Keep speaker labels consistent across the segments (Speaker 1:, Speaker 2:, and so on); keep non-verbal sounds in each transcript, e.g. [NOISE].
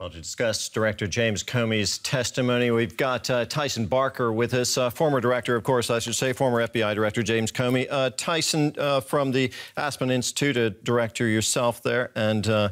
Speaker 1: Well, to discuss Director James Comey's testimony, we've got uh, Tyson Barker with us, uh, former director, of course, I should say, former FBI Director James Comey. Uh, Tyson, uh, from the Aspen Institute, a director yourself there, and uh,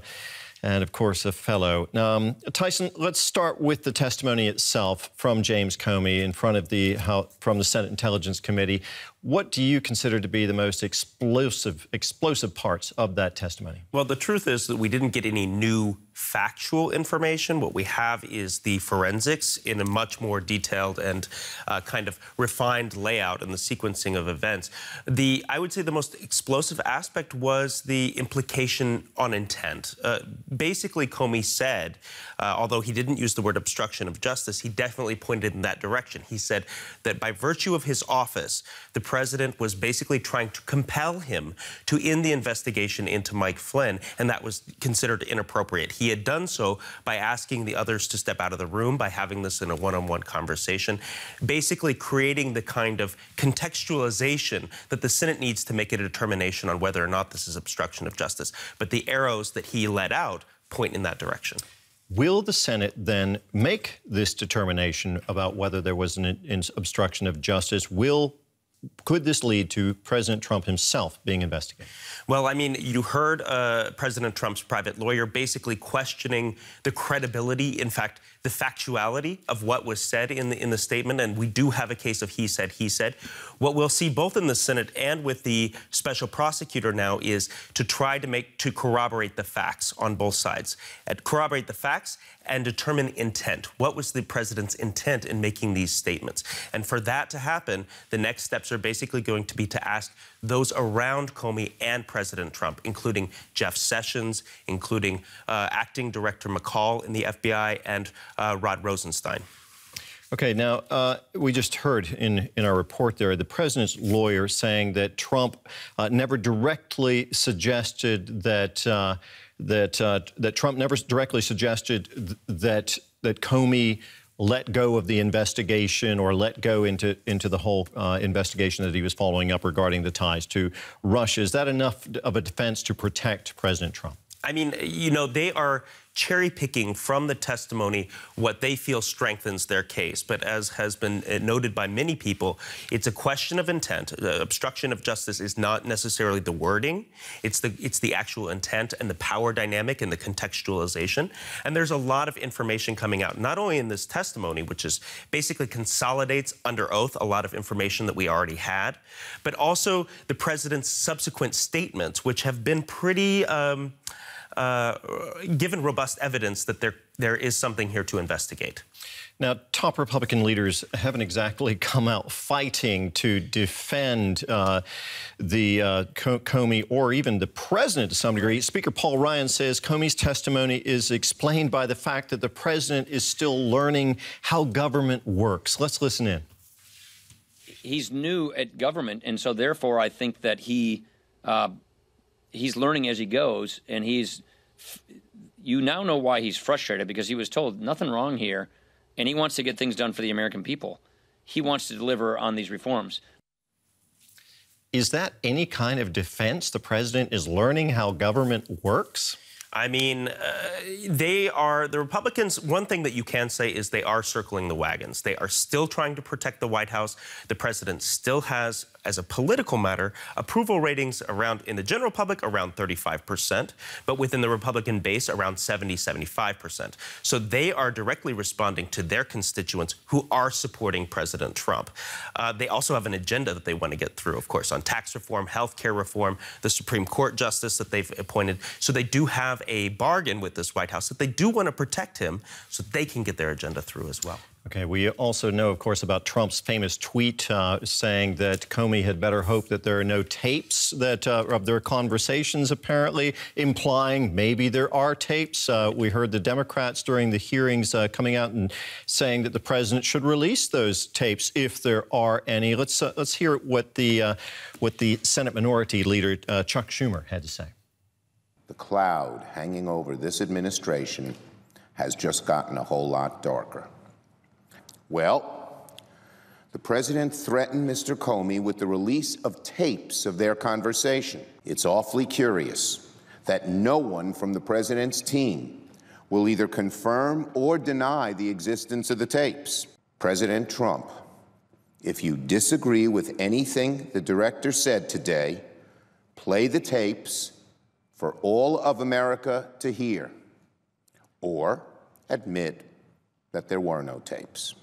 Speaker 1: and of course a fellow. Um, Tyson, let's start with the testimony itself from James Comey in front of the from the Senate Intelligence Committee. What do you consider to be the most explosive explosive parts of that testimony?
Speaker 2: Well, the truth is that we didn't get any new factual information. What we have is the forensics in a much more detailed and uh, kind of refined layout and the sequencing of events. The I would say the most explosive aspect was the implication on intent. Uh, basically, Comey said, uh, although he didn't use the word obstruction of justice, he definitely pointed in that direction. He said that by virtue of his office, the president was basically trying to compel him to end the investigation into Mike Flynn, and that was considered inappropriate. He had done so by asking the others to step out of the room, by having this in a one-on-one conversation, basically creating the kind of contextualization that the Senate needs to make a determination on whether or not this is obstruction of justice. But the arrows that he let out point in that direction.
Speaker 1: Will the Senate then make this determination about whether there was an obstruction of justice? Will could this lead to President Trump himself being investigated?
Speaker 2: Well, I mean, you heard uh, President Trump's private lawyer basically questioning the credibility, in fact, the factuality of what was said in the in the statement, and we do have a case of he said, he said. What we'll see both in the Senate and with the special prosecutor now is to try to make to corroborate the facts on both sides, and corroborate the facts and determine intent. What was the president's intent in making these statements? And for that to happen, the next steps are basically going to be to ask those around Comey and President Trump, including Jeff Sessions, including uh, Acting Director McCabe in the FBI, and uh, Rod Rosenstein.
Speaker 1: Okay, now uh, we just heard in, in our report there the president's lawyer saying that Trump uh, never directly suggested that uh, that uh, that Trump never directly suggested th that that Comey let go of the investigation or let go into into the whole uh, investigation that he was following up regarding the ties to Russia. Is that enough of a defense to protect President Trump?
Speaker 2: I mean, you know, they are cherry picking from the testimony what they feel strengthens their case. But as has been uh, noted by many people, it's a question of intent. The obstruction of justice is not necessarily the wording, it's the, it's the actual intent and the power dynamic and the contextualization. And there's a lot of information coming out, not only in this testimony, which is basically consolidates under oath a lot of information that we already had, but also the president's subsequent statements, which have been pretty. Um, uh, given robust evidence that there, there is something here to investigate.
Speaker 1: Now, top Republican leaders haven't exactly [LAUGHS] come out fighting to defend uh, the uh, Comey or even the president to some degree. Speaker Paul Ryan says Comey's testimony is explained by the fact that the president is still learning how government works. Let's listen in.
Speaker 3: He's new at government, and so therefore I think that he uh, he's learning as he goes, and he's you now know why he's frustrated because he was told nothing wrong here, and he wants to get things done for the American people. He wants to deliver on these reforms.
Speaker 1: Is that any kind of defense? The president is learning how government works?
Speaker 2: I mean, uh, they are, the Republicans, one thing that you can say is they are circling the wagons. They are still trying to protect the White House. The president still has, as a political matter, approval ratings around, in the general public, around 35%, but within the Republican base, around 70, 75%. So they are directly responding to their constituents who are supporting President Trump. Uh, they also have an agenda that they want to get through, of course, on tax reform, health care reform, the Supreme Court justice that they've appointed. So they do have a bargain with this White House that they do want to protect him so they can get their agenda through as well.
Speaker 1: Okay, we also know, of course, about Trump's famous tweet uh, saying that Comey had better hope that there are no tapes that uh, of their conversations, apparently implying maybe there are tapes. Uh, we heard the Democrats during the hearings uh, coming out and saying that the president should release those tapes if there are any. Let's uh, let's hear what the uh, what the Senate Minority Leader Chuck Schumer had to say.
Speaker 4: The cloud hanging over this administration has just gotten a whole lot darker. Well, the president threatened Mr. Comey with the release of tapes of their conversation. It's awfully curious that no one from the president's team will either confirm or deny the existence of the tapes. President Trump, if you disagree with anything the director said today, play the tapes for all of America to hear, or admit that there were no tapes.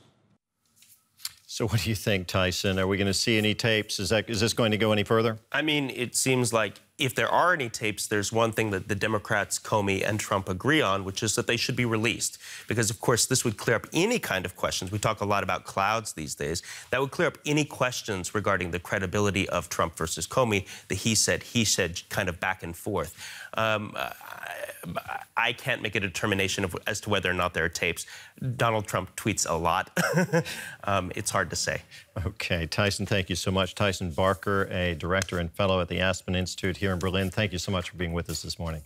Speaker 1: So, what do you think, Tyson? Are we going to see any tapes? Is that is this going to go any further?
Speaker 2: I mean, it seems like if there are any tapes, there's one thing that the Democrats, Comey, and Trump agree on, which is that they should be released. Because, of course, this would clear up any kind of questions. We talk a lot about clouds these days. That would clear up any questions regarding the credibility of Trump versus Comey, the he said, he said kind of back and forth. Um, I, I, can't make a determination of, as to whether or not there are tapes. Donald Trump tweets a lot. [LAUGHS] um, it's hard to say.
Speaker 1: Okay, Tyson, thank you so much. Tyson Barker, a director and fellow at the Aspen Institute here in Berlin. Thank you so much for being with us this morning.